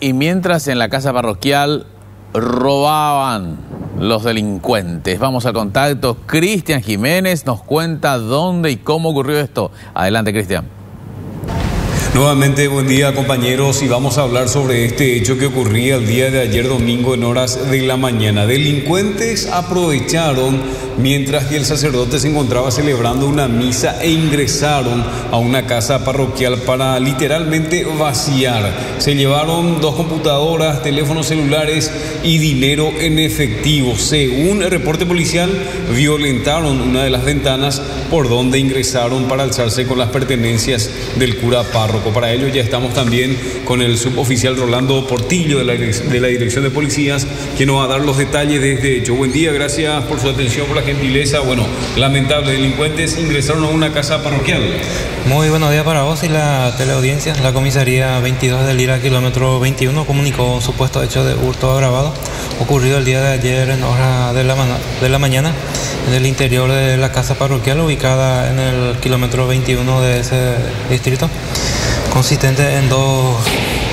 y mientras en la casa parroquial robaban los delincuentes. Vamos al contacto. Cristian Jiménez nos cuenta dónde y cómo ocurrió esto. Adelante, Cristian. Nuevamente, buen día compañeros y vamos a hablar sobre este hecho que ocurría el día de ayer domingo en horas de la mañana. Delincuentes aprovecharon mientras que el sacerdote se encontraba celebrando una misa e ingresaron a una casa parroquial para literalmente vaciar. Se llevaron dos computadoras, teléfonos celulares y dinero en efectivo. Según el reporte policial, violentaron una de las ventanas por donde ingresaron para alzarse con las pertenencias del cura párroco. Para ello ya estamos también con el suboficial Rolando Portillo de la, de la Dirección de Policías, que nos va a dar los detalles de este hecho. Buen día, gracias por su atención, por la gentileza. Bueno, lamentable, delincuentes ingresaron a una casa parroquial. Muy buenos días para vos y la teleaudiencia. La comisaría 22 del Lira, kilómetro 21, comunicó un supuesto hecho de hurto agravado ocurrido el día de ayer en hora de la, de la mañana en el interior de la casa parroquial ubicada en el kilómetro 21 de ese distrito consistente en dos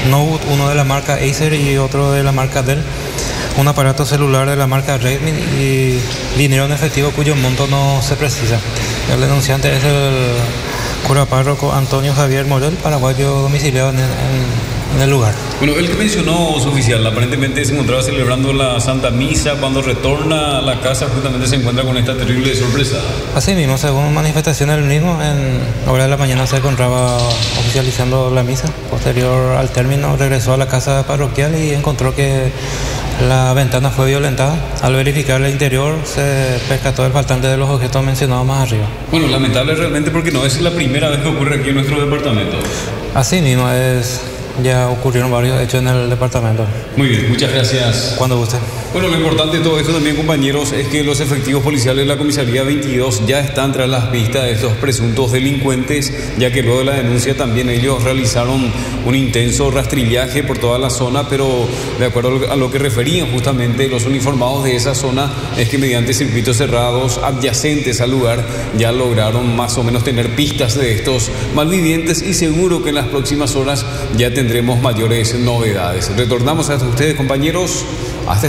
Note, uno de la marca Acer y otro de la marca Dell, un aparato celular de la marca Redmi y dinero en efectivo cuyo monto no se precisa. El denunciante es el cura párroco Antonio Javier Morel, paraguayo domiciliado en, en el lugar. Bueno, el que mencionó su oficial, aparentemente se encontraba celebrando la Santa Misa, cuando retorna a la casa justamente se encuentra con esta terrible sorpresa. Así mismo, según manifestaciones del mismo, en hora de la mañana se encontraba oficializando la misa. Posterior al término regresó a la casa parroquial y encontró que la ventana fue violentada. Al verificar el interior se percató el faltante de los objetos mencionados más arriba. Bueno, lamentable realmente porque no es la primera vez que ocurre aquí en nuestro departamento. Así mismo es ya ocurrieron varios hechos en el departamento. Muy bien, muchas gracias. Cuando guste. Bueno, lo importante de todo esto también, compañeros, es que los efectivos policiales de la comisaría 22 ya están tras las pistas de estos presuntos delincuentes, ya que luego de la denuncia también ellos realizaron un intenso rastrillaje por toda la zona, pero de acuerdo a lo que referían justamente los uniformados de esa zona, es que mediante circuitos cerrados adyacentes al lugar ya lograron más o menos tener pistas de estos malvivientes y seguro que en las próximas horas ya tendremos mayores novedades. Retornamos a ustedes, compañeros, hasta